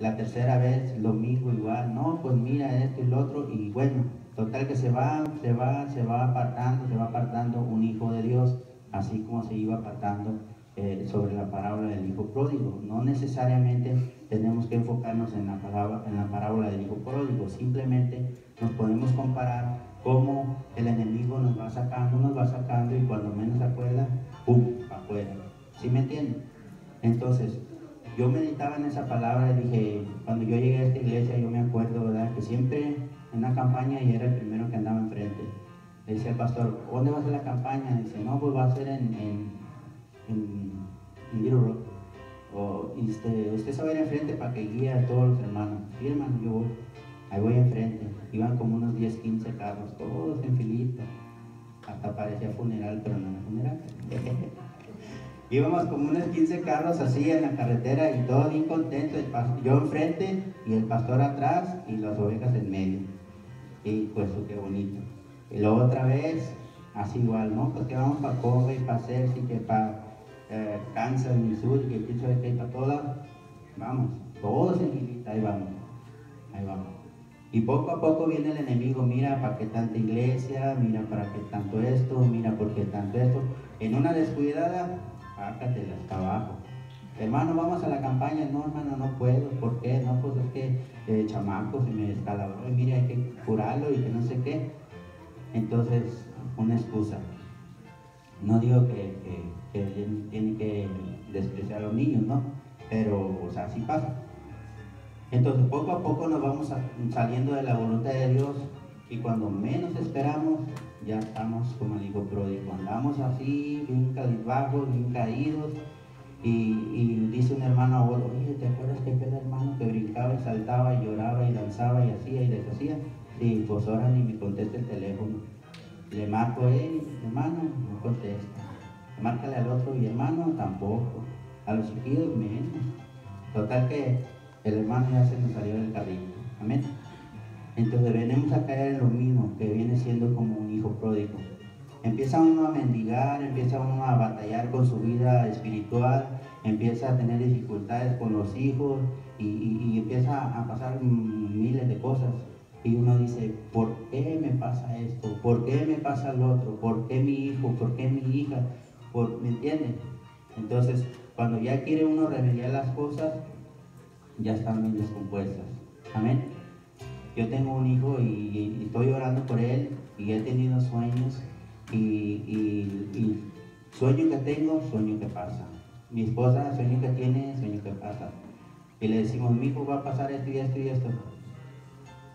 La tercera vez, lo mismo igual, no, pues mira esto y lo otro, y bueno, total que se va, se va, se va apartando, se va apartando un hijo de Dios, así como se iba apartando eh, sobre la parábola del hijo pródigo. No necesariamente tenemos que enfocarnos en la, parábola, en la parábola del hijo pródigo, simplemente nos podemos comparar cómo el enemigo nos va sacando, nos va sacando y cuando menos se acuerda, ¡pum!, afuera. ¿Sí me entienden? Entonces, yo meditaba en esa palabra y dije, cuando yo llegué a esta iglesia, yo me acuerdo, ¿verdad? Que siempre en la campaña y era el primero que andaba enfrente. Le decía al pastor, ¿dónde va a ser la campaña? Dice, no, pues va a ser en, en, en, Little O, este, usted se va a ir enfrente para que guíe a todos los hermanos. Sí, yo voy. Ahí voy enfrente. Iban como unos 10, 15 carros, todos en filita. Hasta parecía funeral, pero no era funeral. Íbamos como unos 15 carros así en la carretera y todos bien contentos. Yo enfrente y el pastor atrás y las ovejas en medio. Y pues qué bonito. Y luego otra vez, así igual, ¿no? Pues que vamos para Kobe, para Cersei, que para eh, Kansas, Missouri, que pienso que hay para todas. Vamos, todos en filita, ahí vamos. Ahí vamos. Y poco a poco viene el enemigo, mira para qué tanta iglesia, mira para qué tanto esto, mira por qué tanto esto. En una descuidada, pácatela hasta abajo. Hermano, vamos a la campaña. No, hermano, no puedo. ¿Por qué? No, pues es que el chamaco se me descalabró y mire, hay que curarlo y que no sé qué. Entonces, una excusa. No digo que, que, tiene que despreciar a los niños, ¿no? Pero, o sea, así pasa. Entonces, poco a poco nos vamos saliendo de la voluntad de Dios y cuando menos esperamos, ya estamos como el hijo pródigo. Andamos así, bien cabizbajos, bien caídos. Y, dice un hermano a otro, oye, ¿te acuerdas que aquel hermano que brincaba y saltaba y lloraba y danzaba y hacía y deshacía? Y pues ahora ni me contesta el teléfono. Le marco, hey, hermano, no contesta. Márcale al otro y hermano, tampoco. A los chiquillos menos. Total que el hermano ya se nos salió del carril. Amén. Entonces venimos a caer en lo mismo, que viene siendo como un hijo pródigo. Empieza uno a mendigar, empieza uno a batallar con su vida espiritual, empieza a tener dificultades con los hijos y, empieza a pasar miles de cosas. Y uno dice, ¿por qué me pasa esto? ¿Por qué me pasa lo otro? ¿Por qué mi hijo? ¿Por qué mi hija? ¿Me entienden? Entonces, cuando ya quiere uno remediar las cosas, ya están bien descompuestas. Amén. Yo tengo un hijo y, estoy orando por él y he tenido sueños y, sueño que tengo, sueño que pasa. Mi esposa, sueño que tiene, sueño que pasa. Y le decimos, mi hijo va a pasar esto y esto y esto.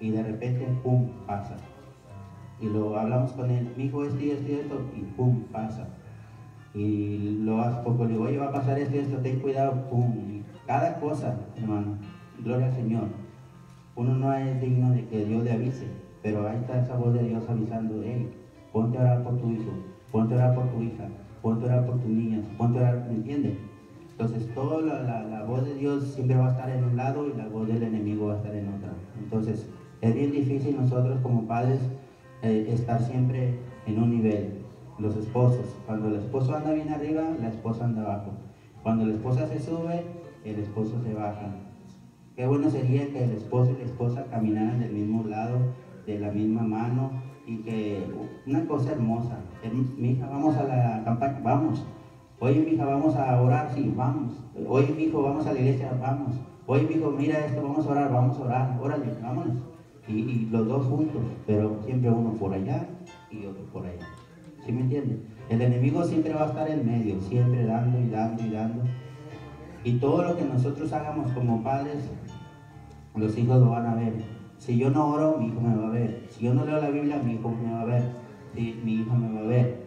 Y de repente, pum, pasa. Y lo hablamos con él, mi hijo esto y esto y esto, y pum, pasa. Y lo hace poco, le digo, oye, va a pasar esto y esto, ten cuidado, pum. cada cosa, hermano, gloria al Señor uno no es digno de que Dios le avise, pero ahí está esa voz de Dios avisando, hey, ponte a orar por tu hijo, ponte a orar por tu hija, ponte a orar por tus niñas, ponte a orar, ¿me entiendes? Entonces, toda la, voz de Dios siempre va a estar en un lado y la voz del enemigo va a estar en otra. Entonces, es bien difícil nosotros como padres eh, estar siempre en un nivel. Los esposos, cuando el esposo anda bien arriba, la esposa anda abajo. Cuando la esposa se sube, el esposo se baja. Qué bueno sería que el esposo y la esposa caminaran del mismo lado, de la misma mano y que una cosa hermosa. Mi hija, vamos a la campaña, vamos. Oye, mi hija, vamos a orar, sí, vamos. Oye, mi hijo, vamos a la iglesia, vamos. Oye, mi hijo, mira esto, vamos a orar, vamos a orar, órale, vámonos. Y, y los dos juntos, pero siempre uno por allá y otro por allá. ¿Sí me entienden? El enemigo siempre va a estar en medio, siempre dando y dando y dando. Y todo lo que nosotros hagamos como padres los hijos lo van a ver. Si yo no oro, mi hijo me va a ver. Si yo no leo la Biblia, mi hijo me va a ver. Mi hijo me va a ver.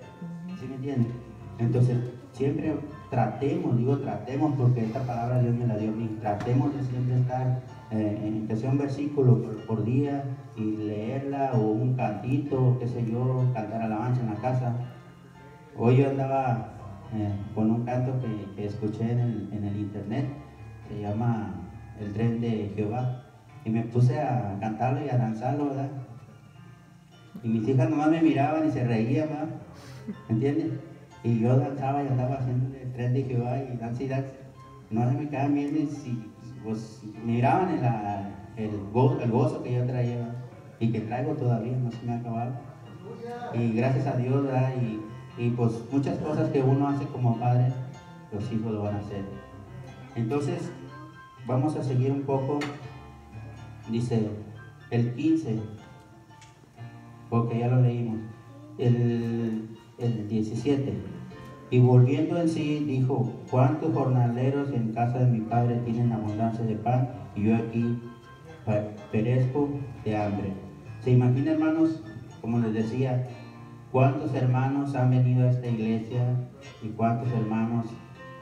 ¿Sí me entienden? Entonces, siempre tratemos, digo tratemos porque esta palabra Dios me la dio a mí, tratemos de siempre estar, eh, en que sea un versículo por, día y leerla o un cantito, qué sé yo, cantar alabanza en la casa. Hoy yo andaba eh, con un canto que, escuché en el, en el internet, se llama el tren de Jehová. Y me puse a cantarlo y a danzarlo, ¿verdad? Y mis hijas nomás me miraban y se reían, ¿verdad? ¿Me entiendes? Y yo danzaba y andaba haciendo el tren de Jehová y danza y. No se me quedaban viendo y si pues miraban el, el, gozo, el gozo que yo traía y que traigo todavía, no se me ha acabado. Y gracias a Dios, ¿verdad? Y, y pues muchas cosas que uno hace como padre, los hijos lo van a hacer. Entonces, vamos a seguir un poco. Dice el 15, porque ya lo leímos. El, el 17. Y volviendo en sí, dijo, ¿cuántos jornaleros en casa de mi padre tienen abundancia de pan y yo aquí perezco de hambre? ¿Se imagina, hermanos, como les decía, cuántos hermanos han venido a esta iglesia y cuántos hermanos,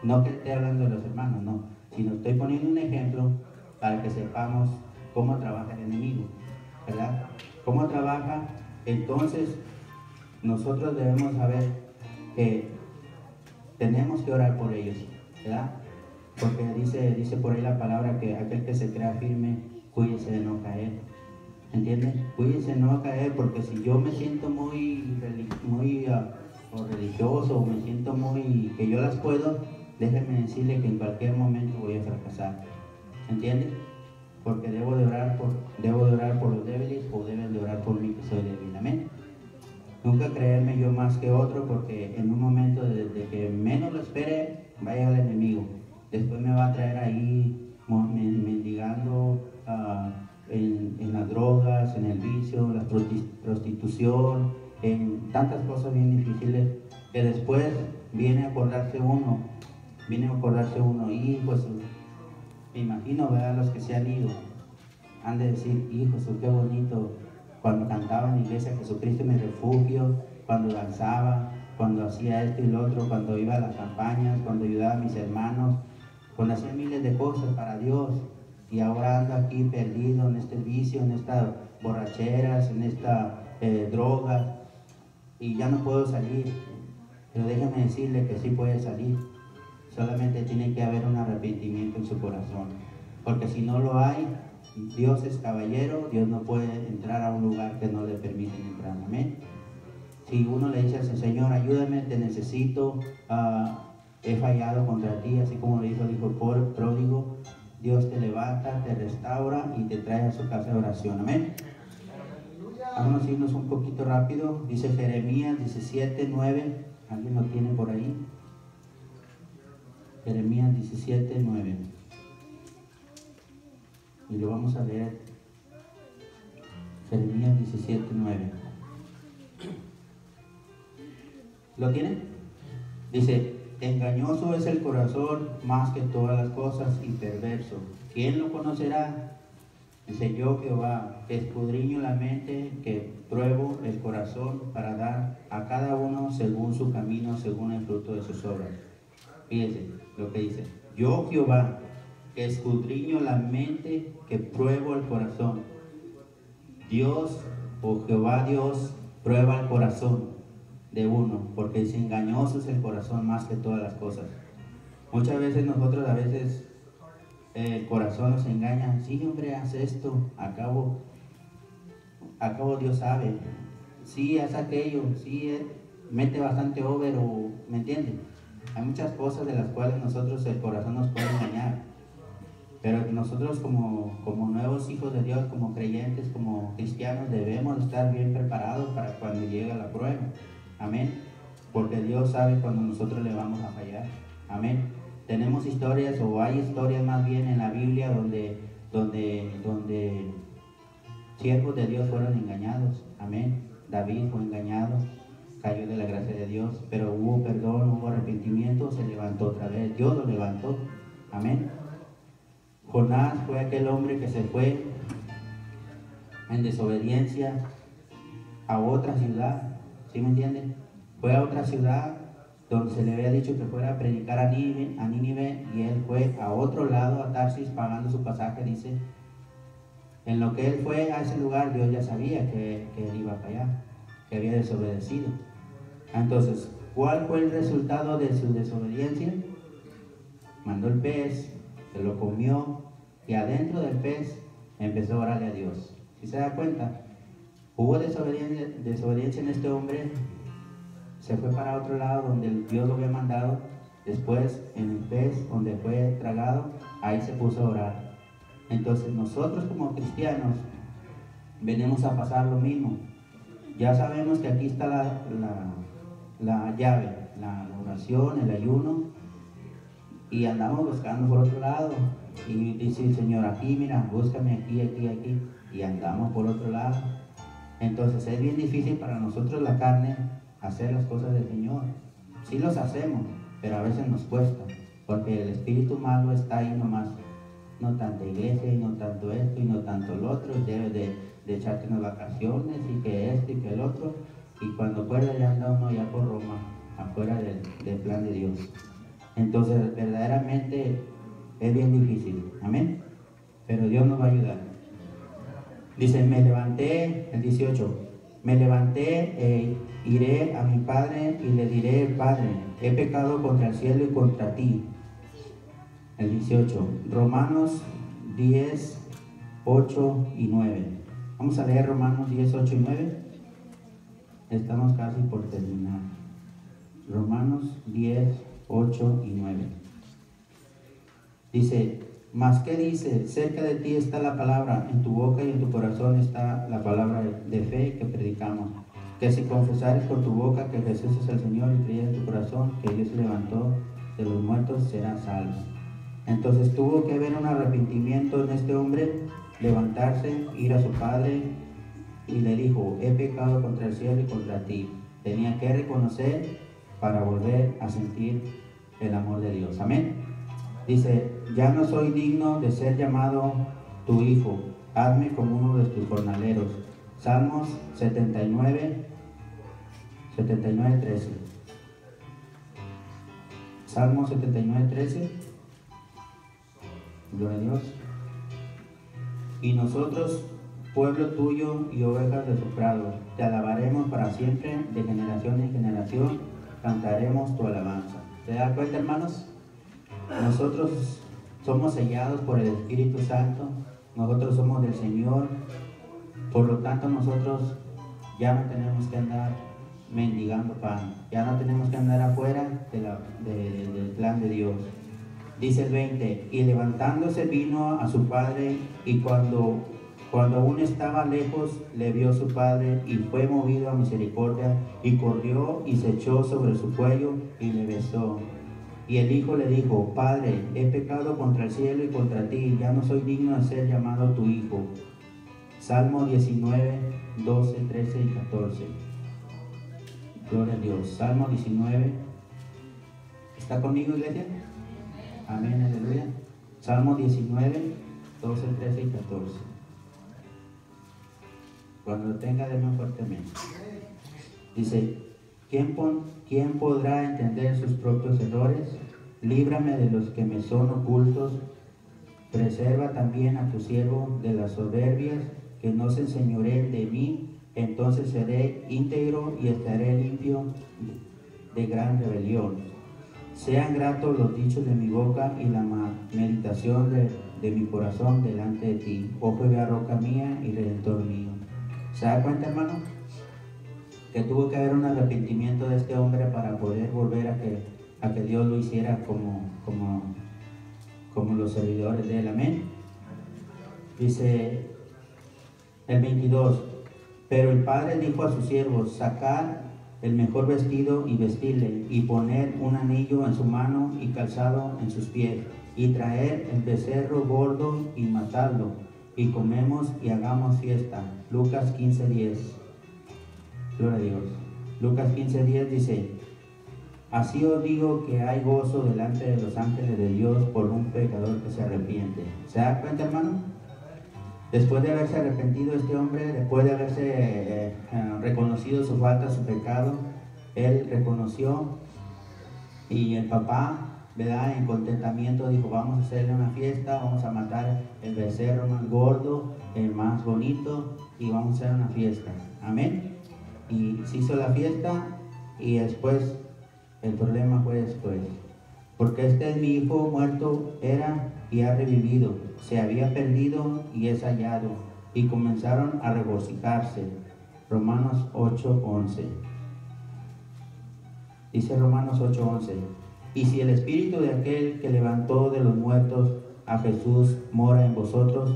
no que esté hablando de los hermanos, no, sino estoy poniendo un ejemplo para que sepamos cómo trabaja el enemigo, ¿verdad? ¿Cómo trabaja? Entonces, nosotros debemos saber que tenemos que orar por ellos, ¿verdad? Porque dice, dice por ahí la palabra que aquel que se crea firme, cuídese de no caer. ¿Entiendes? Cuídense de no caer, porque si yo me siento muy, muy o religioso o me siento muy que yo las puedo, déjenme decirle que en cualquier momento voy a fracasar. ¿Entiendes? Porque debo de orar por, debo de por los débiles o deben de orar por mí que soy débil. Amén. Nunca creerme yo más que otro porque en un momento desde que menos lo espere, vaya el enemigo. Después me va a traer ahí mendigando uh, en, en, las drogas, en el vicio, la prostitución, en tantas cosas bien difíciles que después viene a acordarse uno, viene a acordarse uno y pues me imagino, ¿verdad? Los que se han ido, han de decir, hijos, qué bonito, cuando cantaba en la iglesia Jesucristo mi refugio, cuando danzaba, cuando hacía esto y lo otro, cuando iba a las campañas, cuando ayudaba a mis hermanos, cuando hacía miles de cosas para Dios. Y ahora ando aquí perdido en este vicio, en estas borracheras, en esta eh, droga, y ya no puedo salir. Pero déjame decirle que sí puede salir. Solamente tiene que haber un arrepentimiento en su corazón. Porque si no lo hay, Dios es caballero, Dios no puede entrar a un lugar que no le permiten entrar. Amén. Si uno le dice al Señor, ayúdame, te necesito, ah, he fallado contra ti, así como le dijo el hijo pródigo, Dios te levanta, te restaura y te trae a su casa de oración. Amén. Vamos a irnos un poquito rápido. Dice Jeremías 17, 9. ¿Alguien lo tiene por ahí? Jeremías 17, 9. Y lo vamos a leer. Jeremías 17, 9. ¿Lo tiene? Dice, engañoso es el corazón más que todas las cosas y perverso. ¿Quién lo conocerá? Dice yo Jehová, escudriño la mente, que pruebo el corazón para dar a cada uno según su camino, según el fruto de sus obras. Fíjense lo que dice. Yo Jehová, escudriño la mente, que pruebo el corazón. Dios o Jehová Dios prueba el corazón de uno, porque es engañoso es el corazón más que todas las cosas. Muchas veces nosotros a veces el corazón nos engaña, sí hombre, haz esto, acabo, acabo Dios sabe, sí, haz aquello, sí, eh, mete bastante over o, ¿me entienden? Hay muchas cosas de las cuales nosotros el corazón nos puede engañar. Pero nosotros como, como nuevos hijos de Dios, como creyentes, como cristianos, debemos estar bien preparados para cuando llegue la prueba. Amén. Porque Dios sabe cuando nosotros le vamos a fallar. Amén. Tenemos historias o hay historias más bien en la Biblia donde, donde, donde siervos de Dios fueron engañados. Amén. David fue engañado, cayó de la gracia de Dios, pero hubo perdón, hubo arrepentimiento, se levantó otra vez. Dios lo levantó. Amén. Jonás fue aquel hombre que se fue en desobediencia a otra ciudad, ¿sí me entienden? Fue a otra ciudad donde se le había dicho que fuera a predicar a Nínive, y él fue a otro lado, a Tarsis, pagando su pasaje, dice. En lo que él fue a ese lugar, Dios ya sabía que, que él iba para allá, que había desobedecido. Entonces, ¿cuál fue el resultado de su desobediencia? Mandó el pez, se lo comió y adentro del pez empezó a orarle a Dios. Si se da cuenta, hubo desobediencia, desobediencia en este hombre, se fue para otro lado donde Dios lo había mandado, después en el pez donde fue tragado, ahí se puso a orar. Entonces nosotros como cristianos venimos a pasar lo mismo. Ya sabemos que aquí está la, la, llave, la oración, el ayuno, y andamos buscando por otro lado. Y dice Señor, aquí, mira, búscame aquí, aquí, aquí, y andamos por otro lado. Entonces es bien difícil para nosotros la carne hacer las cosas del Señor. Sí los hacemos, pero a veces nos cuesta, porque el espíritu malo está ahí nomás. No tanto iglesia y no tanto esto y no tanto lo otro, debe de, de echarte unas vacaciones y que esto y que el otro. Y cuando pueda ya anda uno ya por Roma, afuera del, del plan de Dios. Entonces verdaderamente es bien difícil. Amén. Pero Dios nos va a ayudar. Dice, me levanté, el 18, me levanté e iré a mi padre y le diré, Padre, he pecado contra el cielo y contra ti. El 18, Romanos 10, 8 y 9. Vamos a leer Romanos 10, 8 y 9. Estamos casi por terminar. Romanos 10, 8 y 9. Dice, mas ¿qué dice? Cerca de ti está la palabra, en tu boca y en tu corazón está la palabra de fe que predicamos. Que si confesares con tu boca que Jesús es el Señor y crees en tu corazón que Dios se levantó de los muertos, serás salvo. Entonces tuvo que haber un arrepentimiento en este hombre, levantarse, ir a su padre y le dijo, he pecado contra el cielo y contra ti. Tenía que reconocer para volver a sentir el amor de Dios. Amén. Dice, ya no soy digno de ser llamado tu hijo, hazme como uno de tus jornaleros. Salmos 79, 79, 13. Salmos 79, 13. Gloria a Dios. Y nosotros, pueblo tuyo y ovejas de su prado, te alabaremos para siempre, de generación en generación, cantaremos tu alabanza. ¿Se da cuenta, hermanos? Nosotros somos sellados por el Espíritu Santo, nosotros somos del Señor, por lo tanto nosotros ya no tenemos que andar mendigando pan, ya no tenemos que andar afuera del plan de Dios. Dice el 20, y levantándose vino a su padre y cuando, cuando aún estaba lejos le vio su padre y fue movido a misericordia y corrió y se echó sobre su cuello y le besó. Y el hijo le dijo, Padre, he pecado contra el cielo y contra ti, ya no soy digno de ser llamado tu hijo. Salmo 19, 12, 13 y 14. Gloria a Dios. Salmo 19. ¿Está conmigo, iglesia? Amén, aleluya. Salmo 19, 12, 13 y 14. Cuando tenga, déme fuertemente. Dice, ¿Quién, podrá entender sus propios errores? Líbrame de los que me son ocultos. Preserva también a tu siervo de las soberbias, que no se enseñoreen de mí. Entonces seré íntegro y estaré limpio de gran rebelión. Sean gratos los dichos de mi boca y la meditación de, mi corazón delante de ti, oh Jehová, roca mía y redentor mío. ¿Se da cuenta, hermano? que tuvo que haber un arrepentimiento de este hombre para poder volver a que, a que Dios lo hiciera como, como, como los servidores de él. Amén. Dice el 22, pero el padre dijo a sus siervos, sacar el mejor vestido y vestirle, y poner un anillo en su mano y calzado en sus pies, y traer el becerro gordo y matarlo, y comemos y hagamos fiesta. Lucas 15, 10. Gloria a Dios. Lucas 15:10 dice, así os digo que hay gozo delante de los ángeles de Dios por un pecador que se arrepiente. ¿Se da cuenta, hermano? Después de haberse arrepentido este hombre, después de haberse eh, eh, reconocido su falta, su pecado, él reconoció y el papá, ¿verdad? En contentamiento dijo, vamos a hacerle una fiesta, vamos a matar el becerro más gordo, el más bonito y vamos a hacer una fiesta. Amén y se hizo la fiesta y después el problema fue después. Porque este es mi hijo muerto, era y ha revivido, se había perdido y es hallado. Y comenzaron a regocijarse. Romanos 8:11. Dice Romanos 8:11. Y si el espíritu de aquel que levantó de los muertos a Jesús mora en vosotros